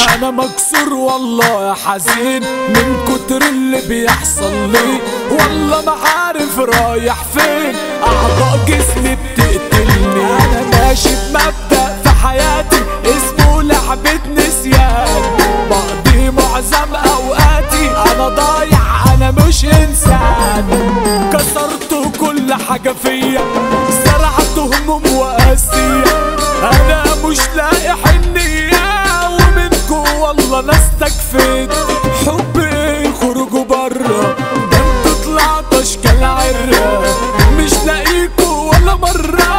أنا مكسور والله يا حزين من كتر اللي بيحصل لي. والله ما عارف رايح فين. أعضاء جسمي بتقتلني. أنا ماشي بمبدأ في حياتي اسمه لعبة نسيان. بقضي معظم أوقاتي أنا ضايع أنا مش إنسان. كسرت كل حاجة فيا زرعت هموم وقاسية أنا استكفيت حب إيه خرجوا برا. أنتوا طلعتوا أشكال عرة. مش لاقيكوا ولا مرة.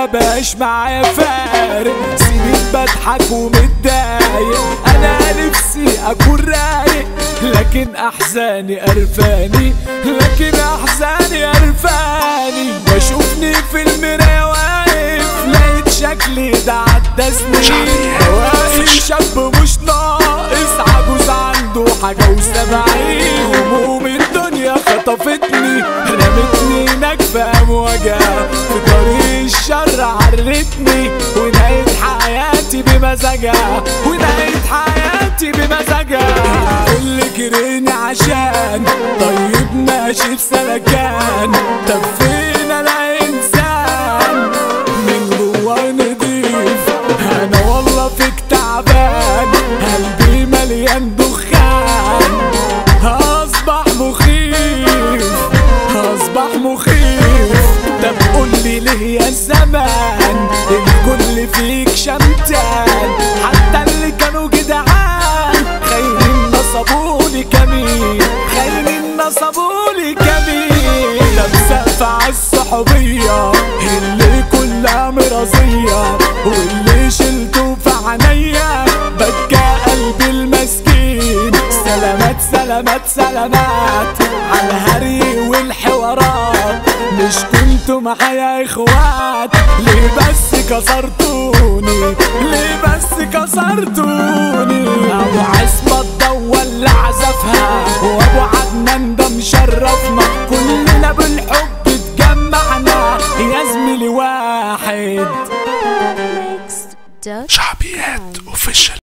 ما بقاش معايا فارق. سنين بضحك ومتضايق. أنا نفسي أكون رايق. لكن أحزاني قرفاني. لكن أحزاني قرفاني. بشوفني في المرايه واقف لقيت شكلي ده عدى سنين. واقف شاب مش ناقص. عجوز عنده حاجة وسبعين. هموم الدنيا خطفتني. رمتني هناك في أمواجها في طريق الشر عرتني ونهاية حياتي بمزاجها. ونهاية حياتي بمزاجها. اللي جريني عشان. طيب ماشي بسلكان طب فين أنا انسان من جوا نضيف. أنا والله فيك تعبان. قلبي مليان دخان. هصبح مخيف. هصبح مخيف. قولي ليه يا زمان الكل فيك شمتان حتى اللي كانوا جدعان. خاينين نصبولي كمين خاينين نصبولي كمين. لابسة الصحوبية اللي كلها مرضية واللي شلته في عينيا. بكى قلبي المسكين. سلامات سلامات سلامات على الهري والحوارات. انتو معايا إخوات. ليه بس كسرتوني؟ ليه بس كسرتوني؟ أبو عصمه ده اللي عزفها وأبو عدنان ده مشرفنا. كلنا بالحب اتجمعنا. يا زميلي واحد. شعبيات اوفيشال